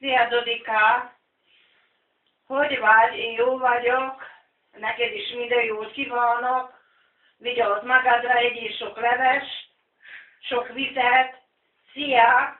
Szia, Dodika! Hogy vagy? Én jó vagyok. Neked is minden jót kívánok. Vigyázz magadra, egyél sok leves, sok vizet. Szia!